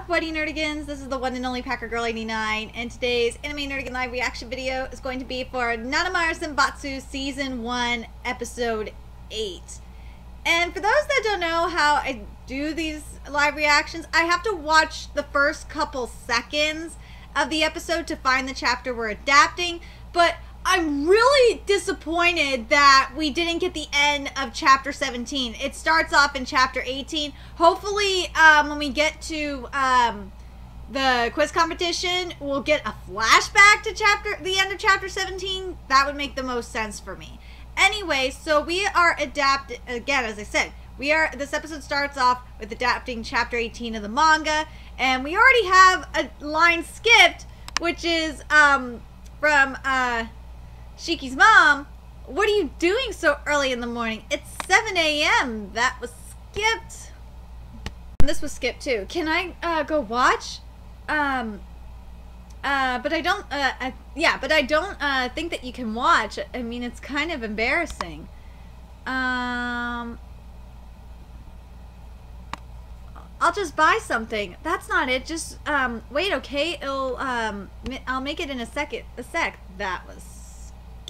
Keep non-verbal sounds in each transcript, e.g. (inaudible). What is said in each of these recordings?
up, Buddy Nerdigans? This is the one and only Packer Girl 89, and today's Anime Nerdigan Live reaction video is going to be for Nana Maru San Batsu Season 1, Episode 8. And for those that don't know how I do these live reactions, I have to watch the first couple seconds of the episode to find the chapter we're adapting, but I'm really disappointed that we didn't get the end of chapter 17. It starts off in chapter 18. Hopefully, um, when we get to um, the quiz competition, we'll get a flashback to chapter the end of chapter 17. That would make the most sense for me. Anyway, so we are adapted again, as I said. We are this episode starts off with adapting chapter 18 of the manga, and we already have a line skipped, which is um, from uh, Shiki's mom, what are you doing so early in the morning? It's 7 a.m. That was skipped. And this was skipped too. Can I uh, go watch? Um, uh, but I don't, uh, I, yeah, but I don't uh, think that you can watch. I mean, it's kind of embarrassing. Um, I'll just buy something. That's not it. Just, um, wait, okay? It'll, um, I'll make it in a second, a sec. That was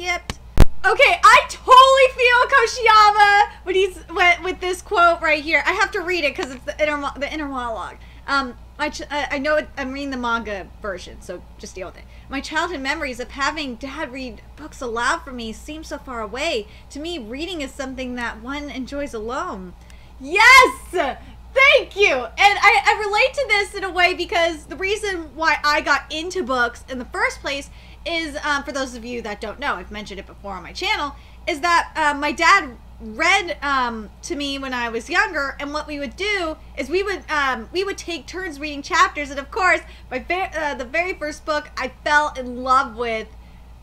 skipped. Okay, I totally feel Koshiyama when he's with, with this quote right here. I have to read it because it's the inner the inner monologue. Um, I I know it, I'm reading the manga version, so just deal with it. My childhood memories of having dad read books aloud for me seem so far away. To me, reading is something that one enjoys alone. Yes! Thank you! And I, I relate to this in a way because the reason why I got into books in the first place is, um, for those of you that don't know, I've mentioned it before on my channel, is that uh, my dad read um, to me when I was younger, and what we would do is we would um, we would take turns reading chapters, and of course, my uh, the very first book I fell in love with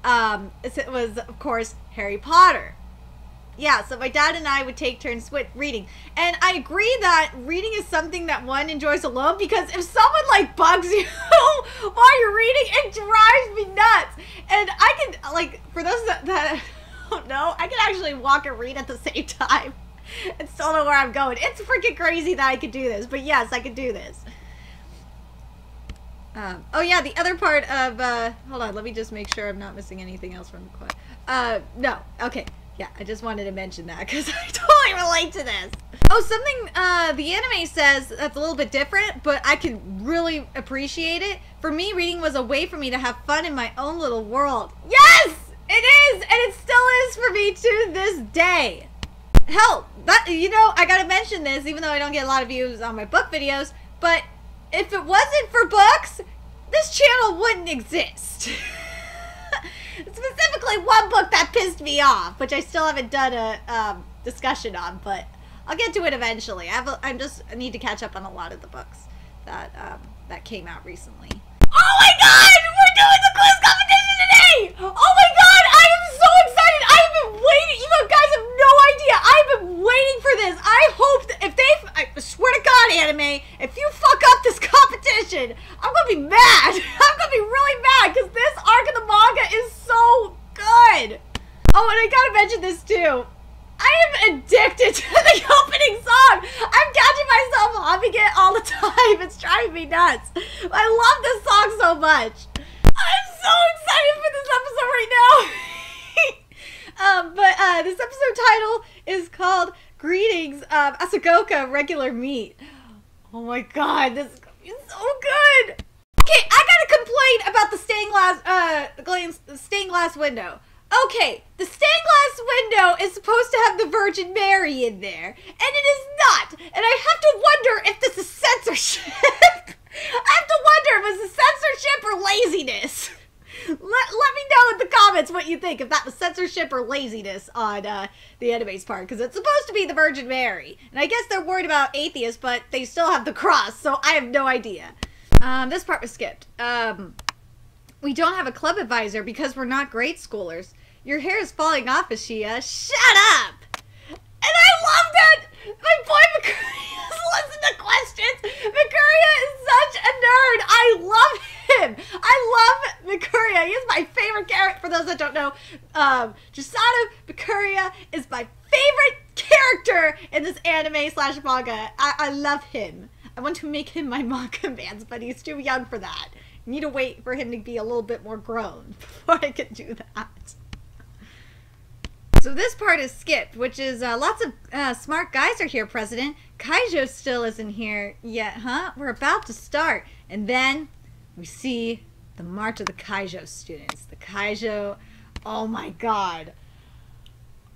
um, it was of course Harry Potter yeah, so my dad and I would take turns with reading. And I agree that reading is something that one enjoys alone because if someone like bugs (laughs) you while you're reading, it drives me nuts. And I can, like, for those that, that (laughs) don't know, I can actually walk and read at the (laughs) same time and still know where I'm going. It's freaking crazy that I could do this, but yes, I could do this. Um, oh yeah, the other part of, uh, hold on, let me just make sure I'm not missing anything else from the quote. Uh, no, okay. Yeah, I just wanted to mention that because (laughs) I totally relate to this. Oh, something uh, the anime says that's a little bit different, but I can really appreciate it. For me, reading was a way for me to have fun in my own little world. Yes! It is! And it still is for me to this day. Hell, that, you know, I gotta mention this, even though I don't get a lot of views on my book videos, but if it wasn't for books, this channel wouldn't exist. (laughs) Specifically, one book that pissed me off, which I still haven't done a um, discussion on, but I'll get to it eventually. I have a, I'm just I need to catch up on a lot of the books that um, that came out recently. Oh my god! We're doing the quiz competition today! Oh my god! I am so excited! I have been waiting. You guys have no idea. I've been waiting for this. I hope that if they, I swear to God, anime, if you fuck up this (laughs) competition, I'm gonna be mad. (laughs) I'm gonna be really mad because this arc of the manga is so good. Oh, and I gotta mention this too. I am addicted (laughs) to the opening song. I'm catching myself humming it all the (laughs) time. It's driving me nuts. I love this song so much. I'm so excited for this episode right now. (laughs) um, but uh, this episode title is called Greetings, um, Asagaoka Regular Meet. Oh my god, this is so good. Okay, I got a complaint about the stained glass, uh, stained glass window. Okay, the stained glass window is supposed to have the Virgin Mary in there, and it is not. And I have to wonder if this is censorship. (laughs) I have to wonder if it's censorship or laziness. (laughs) Let, let me know in the comments what you think, if that was censorship or laziness on uh, the anime's part, because it's supposed to be the Virgin Mary. And I guess they're worried about atheists, but they still have the cross, so I have no idea. Um, this part was skipped. Um, we don't have a club advisor because we're not grade schoolers. Your hair is falling off, Ashia. Shut up! And I love that my boy Mikuriya (laughs) listen to questions. Mikuriya is such a nerd. I love him. I love Mikuriya. He is my favorite character. For those that don't know, um, Chisato Mikuriya is my favorite character in this anime slash manga. I, I love him. I want to make him my (laughs) manga man's, but he's too young for that. I need to wait for him to be a little bit more grown (laughs) before I can do that. So this part is skipped, which is uh, lots of uh, smart guys are here, President. Kaijo still isn't here yet, huh? We're about to start. And then we see the March of the Kaijo students. The Kaijo, oh my god.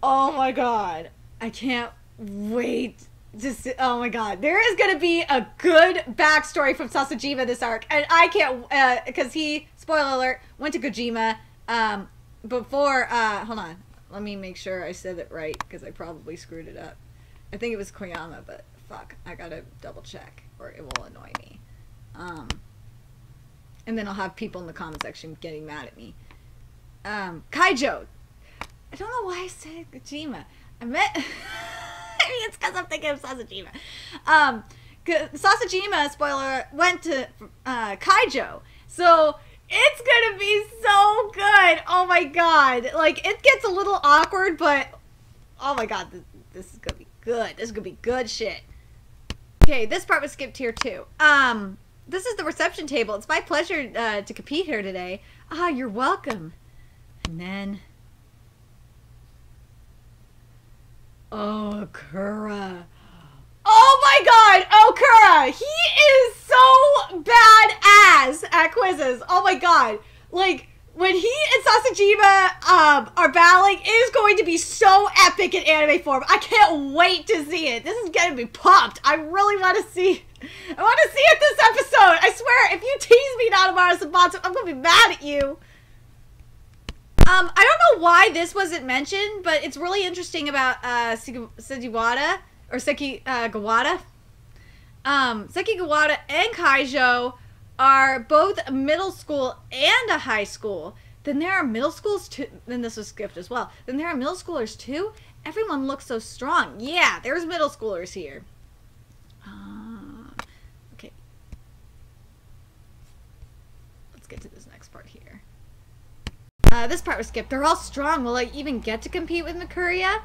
Oh my god. I can't wait see, oh my god. There is going to be a good backstory from Sasajima this arc. And I can't, because uh, he, spoiler alert, went to Kojima um, before, uh, hold on let me make sure I said it right because I probably screwed it up. I think it was Koyama, but fuck, I gotta double check or it will annoy me. Um, and then I'll have people in the comment section getting mad at me. Um, Kaijo. I don't know why I said Kojima. I meant. (laughs) It's because I'm thinking of Sasajima. Um, Sasajima, spoiler, went to uh, Kaijo. So it's gonna be so good. Oh my god. Like, it gets a little awkward, but oh my god, this, this is gonna be good. This is gonna be good shit. Okay, this part was skipped here too. Um, this is the reception table. It's my pleasure uh, to compete here today. Ah, you're welcome. And then. Oh, Kura. Oh my god, Okura! He is so badass at quizzes. Oh my god. Like, when he and Sasajima um, are battling, it is going to be so epic in anime form. I can't wait to see it. This is going to be pumped. I really want to see I want to see it this episode. I swear, if you tease me, Nana Maru San Batsu, I'm going to be mad at you. Um, I don't know why this wasn't mentioned, but it's really interesting about uh, Sejiwada or Seki uh, Gawada. Um, Seki Gawada and Kaijo are both a middle school and a high school. Then there are middle schools too. Then this was skipped as well. Then there are middle schoolers too. Everyone looks so strong. Yeah, there's middle schoolers here. Uh, okay. Let's get to this next part here. Uh, this part was skipped. They're all strong. Will I even get to compete with Mikuriya?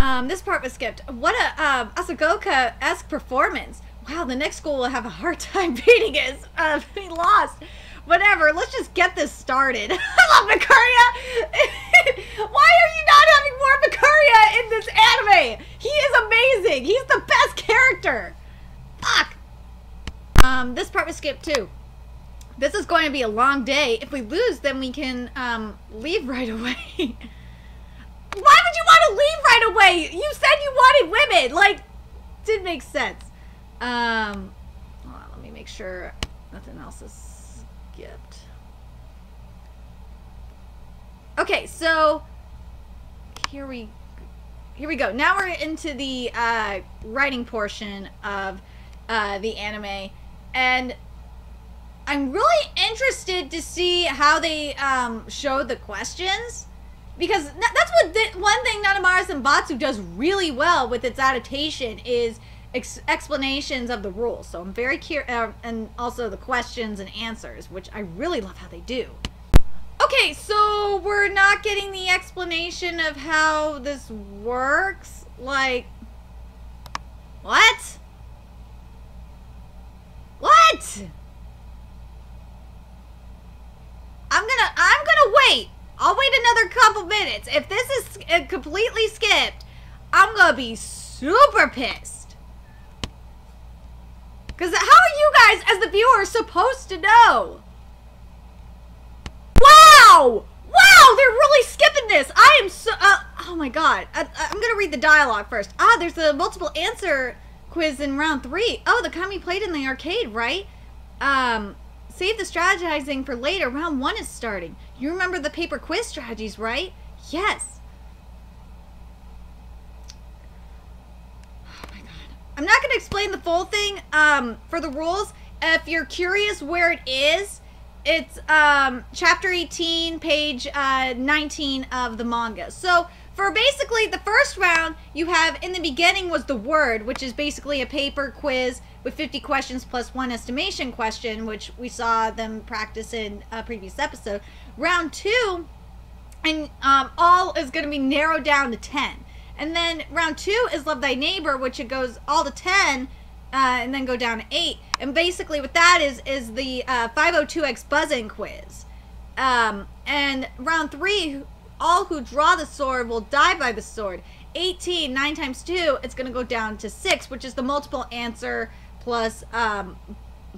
Um, this part was skipped. What a um, Asagaoka-esque performance. Wow, the next school will have a hard (laughs) time beating us. Uh, he lost. Whatever, let's just get this started. (laughs) I love Mikuriya. (laughs) Why are you not having more Mikuriya in this anime? He is amazing. He's the best character. Fuck. Um, this part was skipped too. This is going to be a long day. If we lose, then we can um, leave right (laughs) away. Why would you want to leave right away? You said you wanted women. Like, didn't make sense. Um, on, let me make sure nothing else is skipped. Okay, so here we here we go. Now we're into the uh, writing portion of uh, the anime, and I'm really interested to see how they um, show the questions because that's what the, one thing Nana Maru San Batsu does really well with its adaptation is ex- explanations of the rules. So I'm very curious, uh, and also the questions and answers, which I really love how they do. Okay, so we're not getting the explanation of how this works. Like, what? What? I'm gonna, I'm gonna wait I'll wait another couple minutes. If this is completely skipped, I'm gonna be super pissed. Because how are you guys, as the viewer, supposed to know? Wow! Wow, they're really skipping this. I am so, uh, oh my god. I, I'm gonna read the dialogue first. Ah, there's a multiple answer quiz in round three. Oh, the kind we played in the arcade, right? Um, save the strategizing for later. Round one is starting. You remember the paper quiz strategies, right? Yes. Oh my god. I'm not going to explain the full thing um, for the rules. If you're curious where it is, it's um, chapter 18, page uh, 19 of the manga. So for basically the first round, you have in the beginning was the word, which is basically a paper quiz with 50 questions plus one estimation question, which we saw them practice in a previous episode. Round two, and um, all is going to be narrowed down to 10. And then round two is Love Thy Neighbor, which it goes all to 10, uh, and then go down to eight. And basically, what that is is the uh, 502x buzzing quiz. Um, and round three, all who draw the sword will die by the sword. 18, 9 times 2, it's going to go down to 6, which is the multiple answer plus um,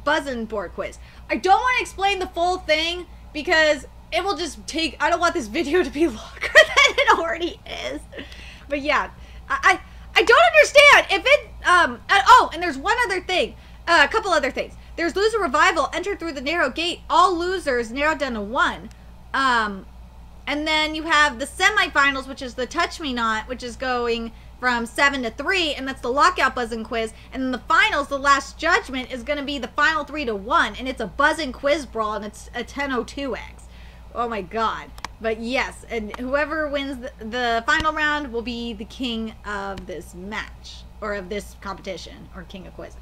buzzing board quiz. I don't want to explain the full thing because it will just take. I don't want this (laughs) video to be longer (laughs) than it already is. But yeah, I I, I don't understand if it. Um. Uh, oh, and there's one other thing. Uh, a couple other things. There's loser revival. Enter through the narrow gate. All losers narrowed down to one. Um, and then you have the semifinals, which is the touch me not, which is going from seven to three, and that's the lockout buzzing quiz. And then the finals, the last judgment, is going to be the final three to one, and it's a buzzing quiz brawl, and it's a 1002x. Oh my god. But yes, and whoever wins the, the final round will be the king of this match, or of this competition, or king of quiz.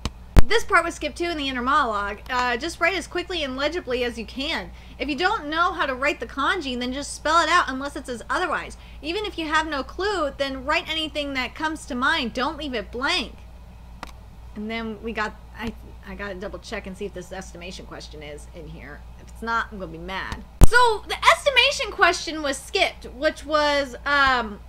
This part was skipped too in the inner monologue. Uh, just write as quickly and legibly as you can. If you don't know how to write the kanji, then just spell it out unless it says otherwise. Even if you have no clue, then write anything that comes to mind. Don't leave it blank. And then we got, I, I gotta double check and see if this estimation question is in here. If it's not, I'm gonna be mad. So the estimation question was skipped, which was, um,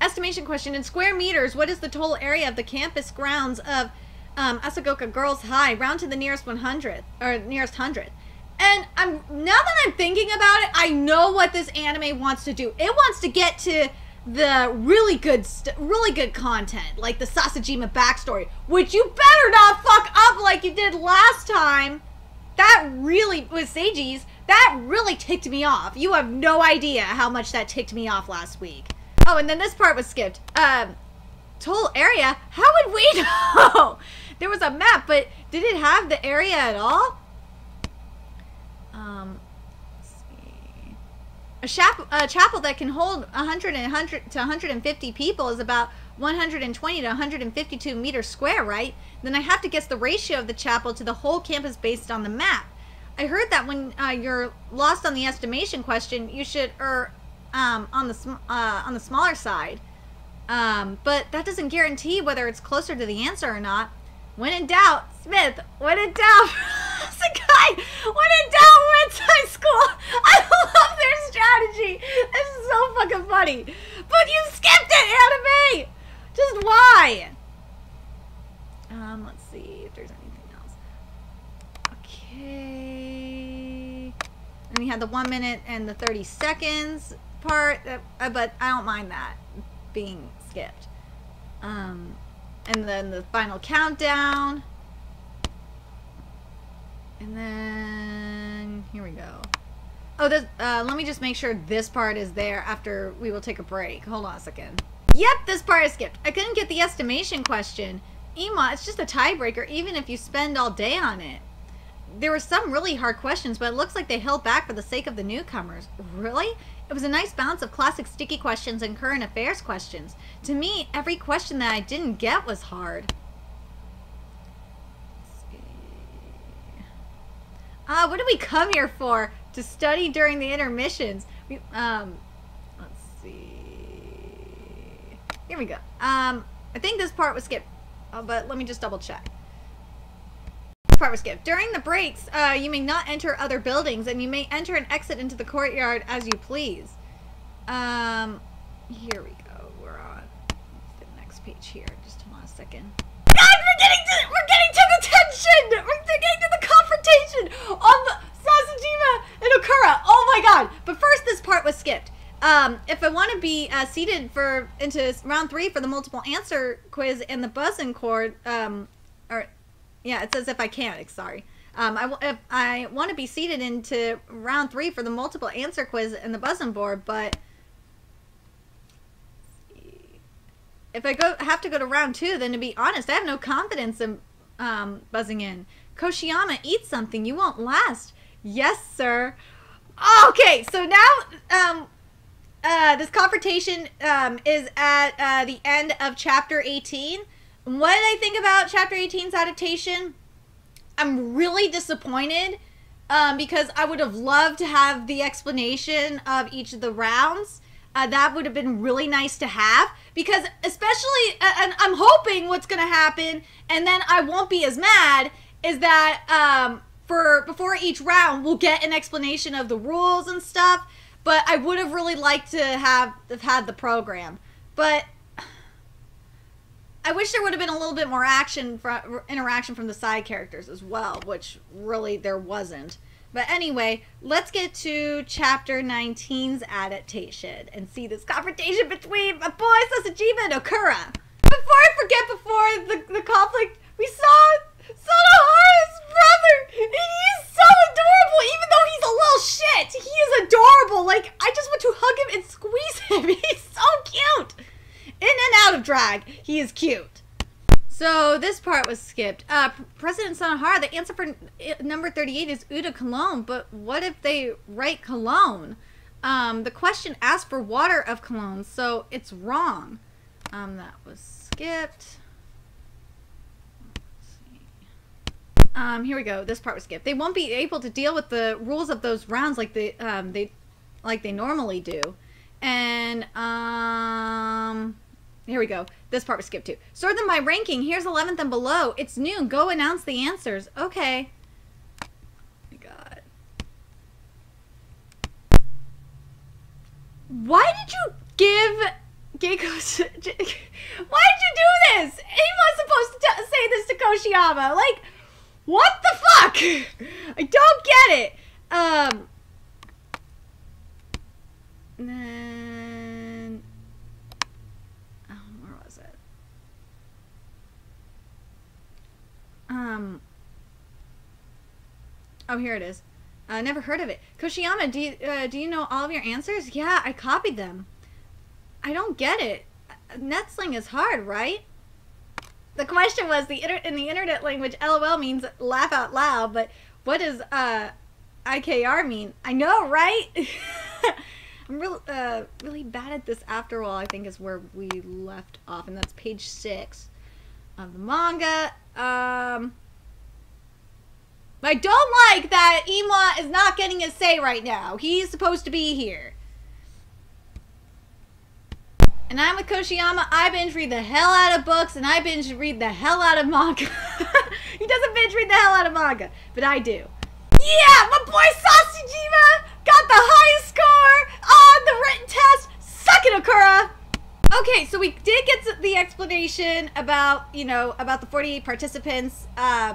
estimation question in square meters, what is the total area of the campus grounds of um, Asagaoka Girls High, round to the nearest 100th, or nearest 100th. And I'm now that I'm thinking about it, I know what this anime wants to do. It wants to get to the really good, really good content, like the Sasajima backstory, which you better not fuck up like you did last time. That really with Seiji's. That really ticked me off. You have no idea how much that ticked me off last week. Oh, and then this part was skipped. Um, total area? How would we (laughs) know? There was a map, but did it have the area at all? Um, a, chapel, a chapel that can hold 100, 100 to 150 people is about 120 to 152 meters square, right? Then I have to guess the ratio of the chapel to the whole campus based on the map. I heard that when uh, you're lost on the estimation question, you should err um, on the uh, on the smaller side. Um, but that doesn't guarantee whether it's closer to the answer or not. When in doubt, Smith, when in doubt, (laughs) guy, when in doubt, High School. I love their strategy. This is so fucking funny. But you skipped it, anime! Just why? Um, let's see if there's anything else. Okay. And we had the one minute and the 30 seconds part, uh, but I don't mind that being skipped. Um, and then the final countdown. And then here we go. Oh, this, uh, let me just make sure this part is there after we will take a break. Hold on a second. Yep, this part is skipped. I couldn't get the estimation question. Ema, it's just a tiebreaker even if you spend all day on it. There were some really hard questions, but it looks like they held back for the sake of the newcomers. Really? It was a nice balance of classic sticky questions and current affairs questions. To me, every question that I didn't get was hard. Ah, uh, what did we come here for? To study during the intermissions. We, um, let's see. Here we go. Um, I think this part was skipped, uh, but let me just double check part skipped. During the breaks, uh, you may not enter other buildings, and you may enter and exit into the courtyard as you please. Um, here we go. We're on the next page here. Just hold on a second. God, we're getting to we're getting to the tension. We're getting to the confrontation on the Sasajima and Okura. Oh my god! But first, this part was skipped. Um, if I want to be uh, seated for into round three for the multiple answer quiz and the buzzing cord, um, yeah, it says if I can. Sorry. Um, I, I want to be seated into round three for the multiple answer quiz and the buzzing board, but if I go have to go to round two, then to be honest, I have no confidence in um, buzzing in. Koshiyama, eat something. You won't last. Yes, sir. Okay, so now um, uh, this confrontation um, is at uh, the end of chapter 18. What did I think about Chapter 18's adaptation? I'm really disappointed um, because I would have loved to have the explanation of each of the rounds. Uh, that would have been really nice to have because, especially, uh, and I'm hoping what's going to happen, and then I won't be as mad, is that um, for before each round we'll get an explanation of the rules and stuff. But I would have really liked to have have had the program, but I wish there would have been a little bit more action from interaction from the side characters as well, which really there wasn't. But anyway, let's get to chapter 19's adaptation and see this confrontation between my boy Sasajima and Okura. Before I forget, before the, the conflict, we saw Sanohara's brother, and he's so adorable, even though he's a little shit. He is adorable. Like, I just want to hug him and squeeze him. He's so cute. In and out of drag, he is cute. So this part was skipped. Uh, President Sanohara, the answer for number 38 is Eau de Cologne, but what if they write Cologne? Um, the question asked for water of Cologne, so it's wrong. Um, that was skipped. Um, here we go. This part was skipped. They won't be able to deal with the rules of those rounds like they um, they like they normally do. And um here we go. This part was skipped too. Sort them by ranking. Here's 11th and below. It's noon. Go announce the answers. Okay. Oh my god. Why did you give Geiko's... (laughs) Why did you do this? He was supposed to say this to Koshiyama. Like, what the fuck? (laughs) I don't get it. Um... Then... Um. Oh, here it is. I uh, never heard of it. Koshiyama, do you, uh, do you know all of your answers? Yeah, I copied them. I don't get it. Netsling is hard, right? The question was the in the internet language. LOL means laugh out loud, but what does uh, IKR mean? I know, right? (laughs) I'm really uh, really bad at this. After all, I think is where we left off, and that's page six of the manga. Um, I don't like that Imwa is not getting a say right now. He's supposed to be here. And I'm with Koshiyama. I binge read the hell out of books, and I binge read the hell out of manga. (laughs) he doesn't binge read the hell out of manga, but I do. Yeah, my boy Sasajima got the highest score on the written test. Suck it, Okura. Okay, so we did get the explanation about, you know, about the 48 participants. Uh,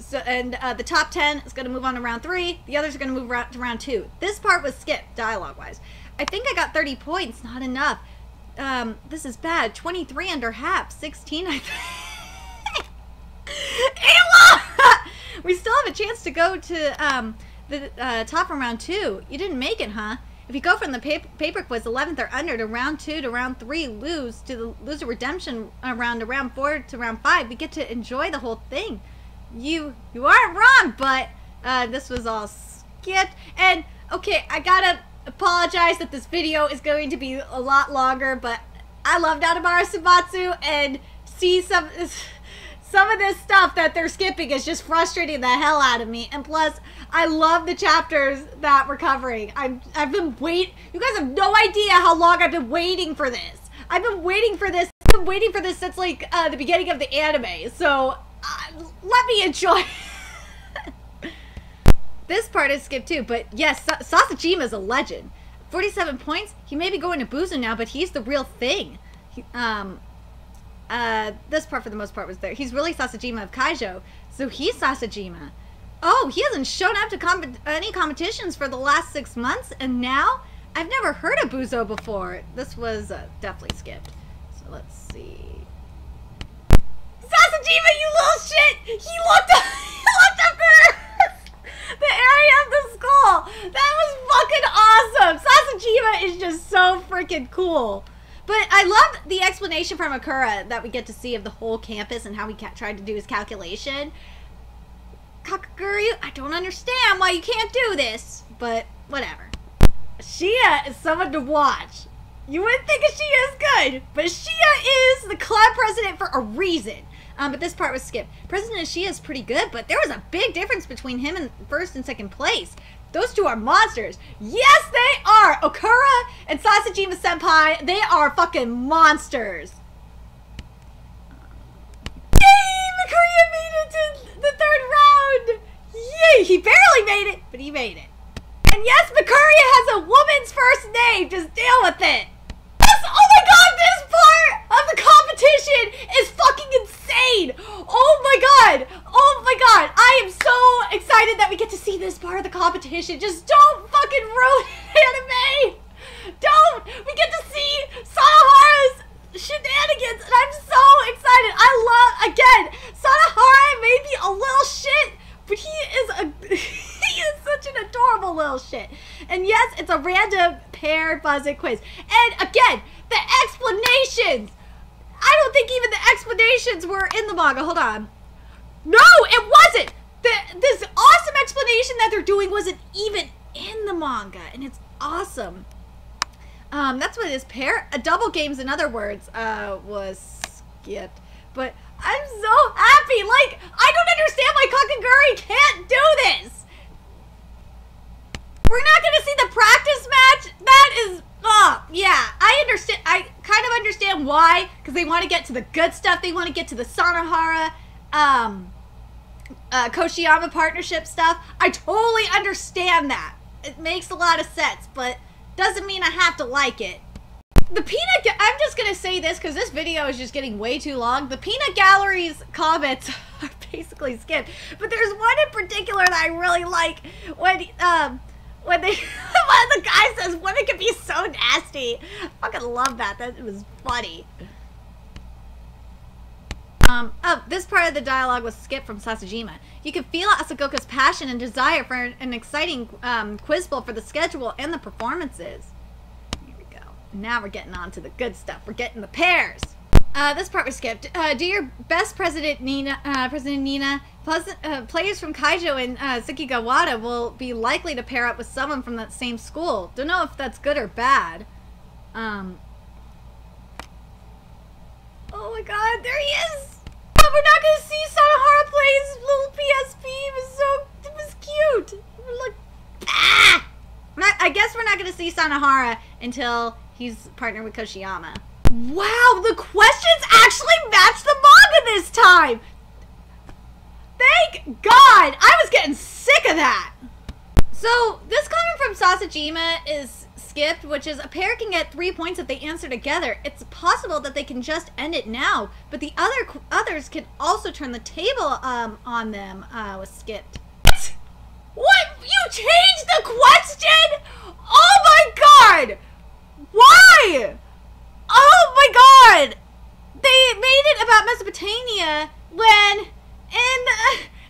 so, and uh, the top 10 is going to move on to round three. The others are going to move to round two. This part was skipped, dialogue-wise. I think I got 30 points, not enough. Um, this is bad. 23 under half. 16, I think. (laughs) (laughs) we still have a chance to go to um, the uh, top from round two. You didn't make it, huh? If you go from the paper, paper quiz 11th or under to round 2 to round 3, lose to the loser redemption round to round 4 to round 5, we get to enjoy the whole thing. You you aren't wrong, but uh, this was all skipped. And, okay, I gotta apologize that this video is going to be a lot longer, but I love Nana Maru San Batsu and see some... (laughs) Some of this stuff that they're skipping is just frustrating the hell out of me. And plus, I love the chapters that we're covering. I've, I've been wait. You guys have no idea how long I've been waiting for this. I've been waiting for this. I've been waiting for this since like uh, the beginning of the anime. So uh, let me enjoy. (laughs) this part is skipped too, but yes, Sa Sasajima is a legend. 47 points. He may be going to Buzu now, but he's the real thing. He, um, uh, this part for the most part was there. He's really Sasajima of Kaijo, so he's Sasajima. Oh, he hasn't shown up to any competitions for the last six months, and now? I've never heard of Buzo before. This was uh, definitely skipped. So let's see. Sasajima, you little shit! He looked up, (laughs) he looked up the, the area of the skull! That was fucking awesome! Sasajima is just so freaking cool. But I love the explanation from Okura that we get to see of the whole campus and how he tried to do his calculation. Kakegurui, I don't understand why you can't do this, but whatever. Shia is someone to watch. You wouldn't think Shia is good, but Shia is the club president for a reason. Um, but this part was skipped. President Shia is pretty good, but there was a big difference between him and first and second place. Those two are monsters. Yes, they are. Okura and Sasajima Senpai, they are fucking monsters. Yay! Mikuriya made it to. He barely made it, but he made it. And yes, Mikuriya has a woman's first name. Just deal with it. Yes! Oh my god, this part of the competition is fucking insane. Oh my god. Oh my god. I am so excited that we get to see this part of the competition. Just don't fucking ruin (laughs) anime. Don't. We get to see Sanohara's shenanigans, and I'm so excited. I love again. Sanohara may be a little shit, but he is a (laughs) he is such an adorable little shit. And yes, it's a random pair buzzing quiz. And again, the explanations. I don't think even the explanations were in the manga. Hold on. No, it wasn't. The, this awesome explanation that they're doing wasn't even in the manga, and it's awesome. Um, that's what it is. Pair, a double games, in other words, uh, was skipped. But I'm so happy. Like, I don't understand why Kakegurui can't do this. We're not going to see the practice match. That is, oh, yeah. I understand. I kind of understand why. Because they want to get to the good stuff. They want to get to the Sanohara, um, uh, Koshiyama partnership stuff. I totally understand that. It makes a lot of sense. But doesn't mean I have to like it. The peanut, I'm just gonna say this because this video is just getting way too long. The peanut gallery's comments (laughs) are basically skipped, but there's one in particular that I really like when um when they (laughs) when the guy says women can be so nasty. I fucking love that. That was funny. Um, oh, this part of the dialogue was skipped from Sasajima. You can feel Asagaoka's passion and desire for an exciting um, quiz bowl for the schedule and the performances. Now we're getting on to the good stuff. We're getting the pairs. Uh, this part was skipped. Uh, do your best, President Nina. Uh, President Nina. Pleasant, uh, players from Kaijo and uh, Sekigawara will be likely to pair up with someone from that same school. Don't know if that's good or bad. Um. Oh my God! There he is we're not gonna see Sanohara play his little PSP. It was so, it was cute. Look, ah! I guess we're not gonna see Sanohara until he's partnered with Koshiyama. Wow, the questions actually match the manga this time. Thank God! I was getting sick of that. So this comment from Sasajima is skipped, which is a pair can get three points if they answer together. It's possible that they can just end it now, but the other others can also turn the table um, on them. Uh, was skipped. What? What? You changed the question? Oh my god! Why? Oh my god! They made it about Mesopotamia when in the,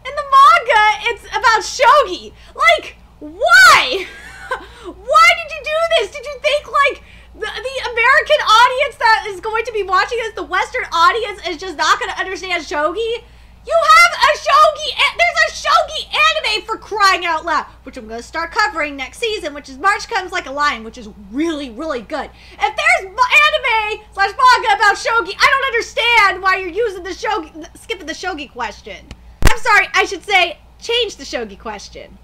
in the manga it's about shogi. Like, why? (laughs) Why did you do this? Did you think like the, the American audience that is going to be watching this, the Western audience, is just not going to understand shogi? You have a shogi. There's a shogi anime for crying out loud, which I'm to start covering next season, which is March Comes Like a Lion, which is really, really good. If there's anime slash manga about shogi, I don't understand why you're using the shogi, skipping the shogi question. I'm sorry, I should say change the shogi question.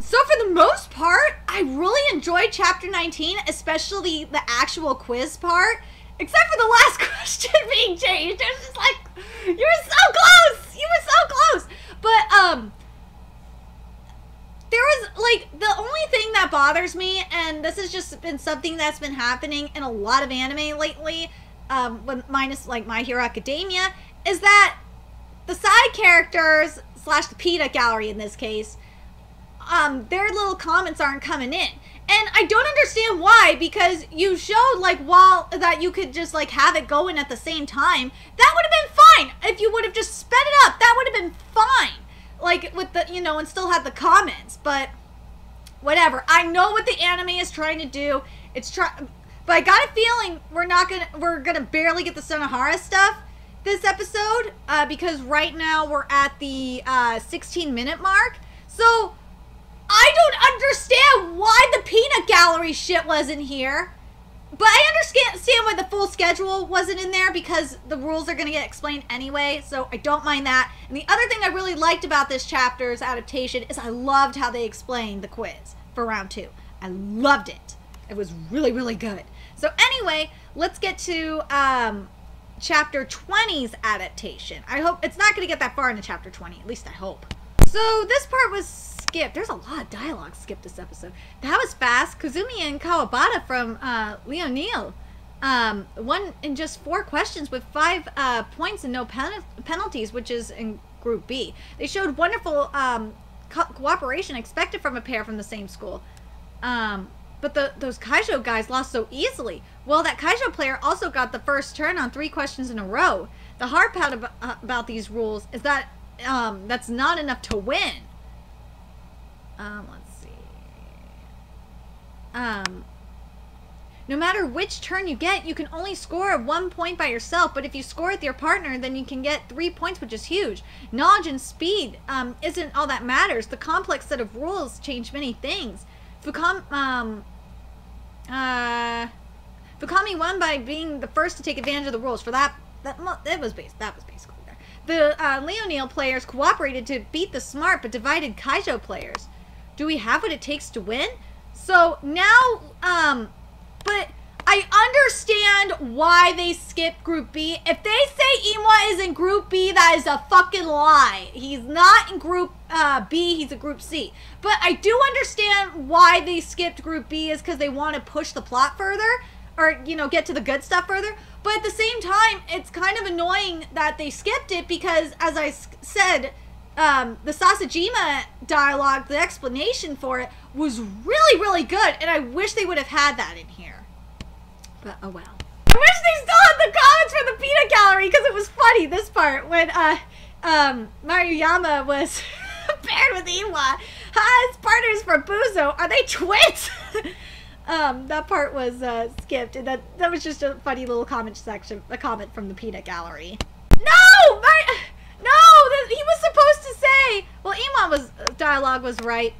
So for the most part, I really enjoyed chapter 19, especially the actual quiz part. Except for the last (laughs) question being changed. It was just like, you were so close! You were so close! But, um, there was, like, the only thing that bothers me, and this has just been something that's been happening in a lot of anime lately, um, minus, like, My Hero Academia, is that the side characters, slash the peanut gallery in this case, um, their little comments aren't coming in. And I don't understand why, because you showed like while that you could just like have it going at the same time. That would have been fine if you would have just sped it up. That would have been fine. Like with the you know, and still had the comments, but whatever. I know what the anime is trying to do. It's try but I got a feeling we're not gonna we're gonna barely get the Sanohara stuff this episode, uh, because right now we're at the uh, 16 minute mark. So I don't understand why the peanut gallery shit wasn't here. But I understand why the full schedule wasn't in there because the rules are going to get explained anyway, so I don't mind that. And the other thing I really liked about this chapter's adaptation is I loved how they explained the quiz for round two. I loved it. It was really, really good. So anyway, let's get to um, chapter 20's adaptation. I hope it's not going to get that far into chapter 20. At least I hope. So this part was skipped. There's a lot of dialogue skipped this episode. That was fast. Kazumi and Kawabata from uh, Leonille um, in just four questions with five uh, points and no pen- penalties, which is in Group B. They showed wonderful um, co- cooperation expected from a pair from the same school. Um, but the, those Kaijo guys lost so easily. Well, that Kaijo player also got the first turn on three questions in a row. The hard part about these rules is that um, that's not enough to win. Um, let's see. Um, no matter which turn you get, you can only score one point by yourself, but if you score with your partner, then you can get three points, which is huge. Knowledge and speed um, isn't all that matters. The complex set of rules change many things. Fukami, um, uh, Fukami won by being the first to take advantage of the rules. For that, that, that was base. That was basically. The uh, players cooperated to beat the smart but divided Kaijo players. Do we have what it takes to win? So now, um, but I understand why they skipped Group B. If they say Iwa is in Group B, that is a fucking lie. He's not in Group uh, B, he's a Group C. But I do understand why they skipped Group B is because they want to push the plot further or, you know, get to the good stuff further. But at the same time, it's kind of annoying that they skipped it because, as I said, um, the Sasajima dialogue, the explanation for it was really, really good, and I wish they would have had that in here. But oh well. I wish they still had the comments from the peanut gallery because it was funny. This part when uh, um, Maruyama was (laughs) paired with Iwa. Hi, his partners for Buzo. Are they twins? (laughs) um, that part was uh, skipped, that that was just a funny little comment section, a comment from the peanut gallery. No, my. No, he was supposed to say. Well, Iman was dialogue was right,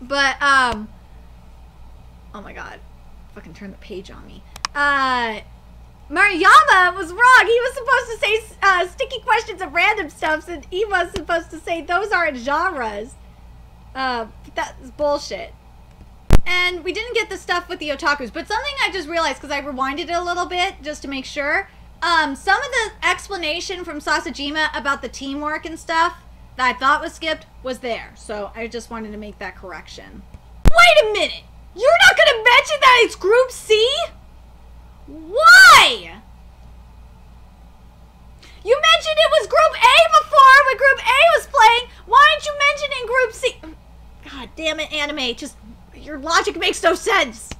but um. Oh my god, fucking turn the page on me. Uh, Maruyama was wrong. He was supposed to say uh, sticky questions of random stuff, and he was supposed to say those aren't genres. Uh, that's bullshit. And we didn't get the stuff with the otakus, but something I just realized because I rewinded it a little bit just to make sure um, some of the explanation from Sasajima about the teamwork and stuff that I thought was skipped was there. So I just wanted to make that correction. Wait a minute! You're not gonna mention that it's Group C? Why? You mentioned it was Group A before when Group A was playing. Why aren't you mentioning Group C? God damn it, anime. Just, your logic makes no sense.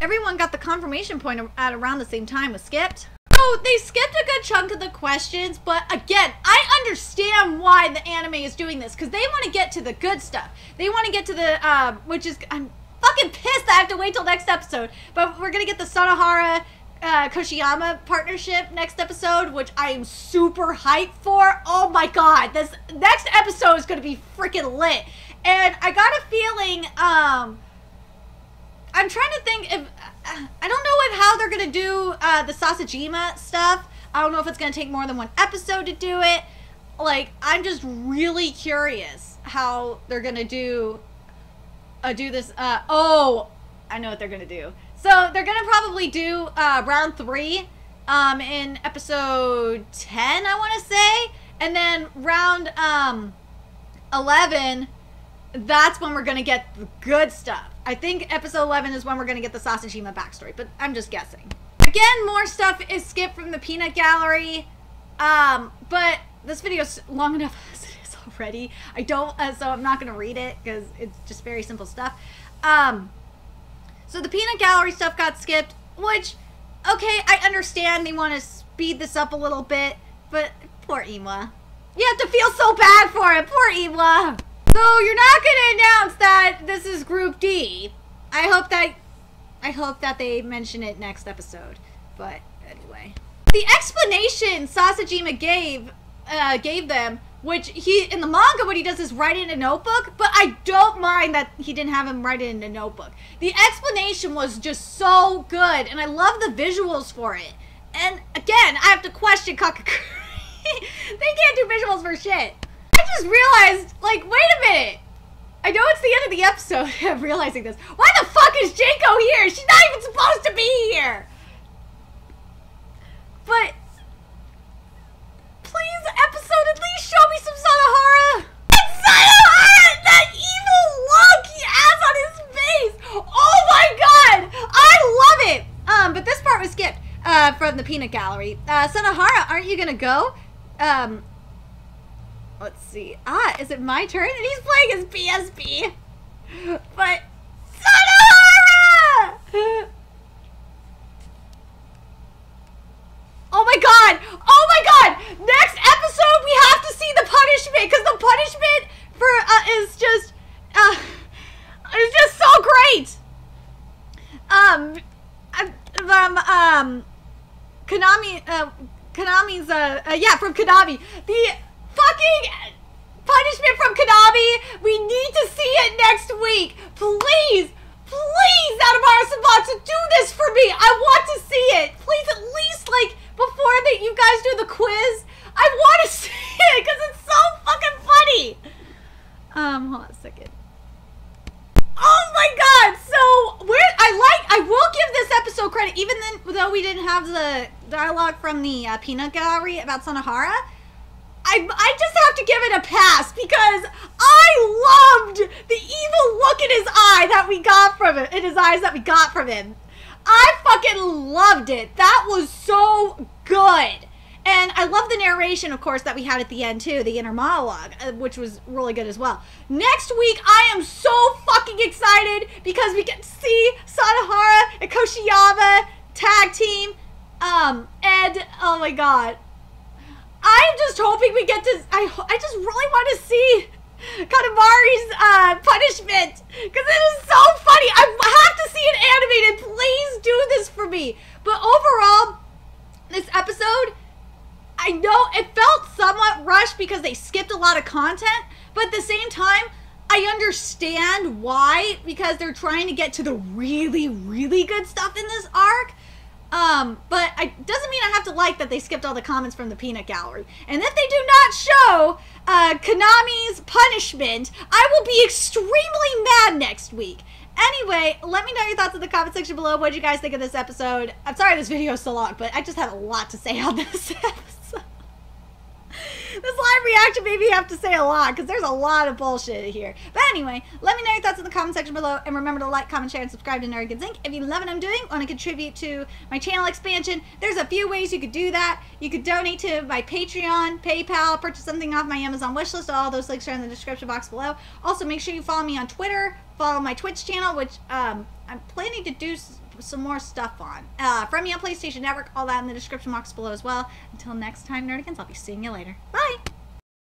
Everyone got the confirmation point at around the same time was skipped. Oh, they skipped a good chunk of the questions, but again, I understand why the anime is doing this because they want to get to the good stuff. They want to get to the, uh, which is, I'm fucking pissed I have to wait till next episode. But we're gonna get the Sanohara uh, Koshiyama partnership next episode, which I am super hyped for. Oh my god, this next episode is gonna be freaking lit. And I got a feeling, um, I'm trying to think if I don't know if how they're gonna do uh, the Sasajima stuff. I don't know if it's gonna take more than one episode to do it. Like, I'm just really curious how they're gonna do uh, do this. Uh, oh, I know what they're gonna do. So they're gonna probably do uh, round three um, in episode ten, I want to say, and then round um, eleven. That's when we're gonna get the good stuff. I think episode 11 is when we're going to get the Sasajima backstory, but I'm just guessing. Again, more stuff is skipped from the peanut gallery, um, but this video is long enough (laughs) as it is already. I don't, uh, so I'm not going to read it because it's just very simple stuff. Um, so the peanut gallery stuff got skipped, which, okay, I understand they want to speed this up a little bit, but poor Iwa. You have to feel so bad for it, poor Iwa. So you're not going to announce that. This is Group D. I hope that I hope that they mention it next episode. But anyway, the explanation Sasajima gave uh, gave them which he in the manga what he does is write it in a notebook but i don't mind that he didn't have him write it in a notebook. The explanation was just so good and i love the visuals for it. And again i have to question Kakegurui. (laughs) They can't do visuals for shit i just realized like wait a minute I know it's the end of the episode. (laughs) I'm realizing this. Why the fuck is Janko here? She's not even supposed to be here. But please, episode, at least show me some Sanohara. It's Sanohara! That evil look he has on his face. Oh my god, I love it. Um, but this part was skipped uh, from the peanut gallery. Uh, Sanohara, aren't you gonna go? Um, see. Ah, is it my turn? And he's playing his PSP. But Sanohara! Oh my god! Oh my god! Next episode we have to see the punishment because the punishment for uh, is just uh, is just so great. Um, um, um, Konami, uh, Konami's, uh, uh, yeah, from Konami. The fucking punishment from Konami. We need to see it next week. Please, please, Nana Maru San Batsu, do this for me. I want to see it. Please, at least like before that you guys do the quiz. I want to (laughs) see it because it's so fucking funny. Um, hold on a second. Oh my god! So where I like I will give this episode credit, even then though we didn't have the dialogue from the uh, Peanut Gallery about Sanohara. I, I just have to give it a pass because I loved the evil look in his eye that we got from him, in his eyes that we got from him. I fucking loved it. That was so good. And I love the narration, of course, that we had at the end too, the inner monologue, uh, which was really good as well. Next week, I am so fucking excited because we get to see Sanohara and Koshiyama tag team. Um, and oh my god, I'm just hoping we get to. I I just really want to see Katamari's uh, punishment because it is so funny. I have to see it animated. Please do this for me. But overall, this episode, I know it felt somewhat rushed because they skipped a lot of content, but at the same time. I understand why because they're trying to get to the really, really good stuff in this arc. Um, but it doesn't mean I have to like that they skipped all the comments from the peanut gallery. And if they do not show uh, Konami's punishment, I will be extremely mad next week. Anyway, let me know your thoughts in the comment section below. What did you guys think of this episode? I'm sorry this video is so long, but I just had a lot to say on this (laughs) this live reaction made me have to say a lot because there's a lot of bullshit here. But anyway, let me know your thoughts in the comment section below. And remember to like, comment, share, and subscribe to Nerdigans Inc. If you love what I'm doing, want to contribute to my channel expansion, there's a few ways you could do that. You could donate to my Patreon, PayPal, purchase something off my Amazon wishlist. All those links are in the description box below. Also, make sure you follow me on Twitter, follow my Twitch channel, which um, I'm planning to do some more stuff on. Uh, from me on PlayStation Network, all that in the description box below as well. Until next time, Nerdigans, I'll be seeing you later. Bye!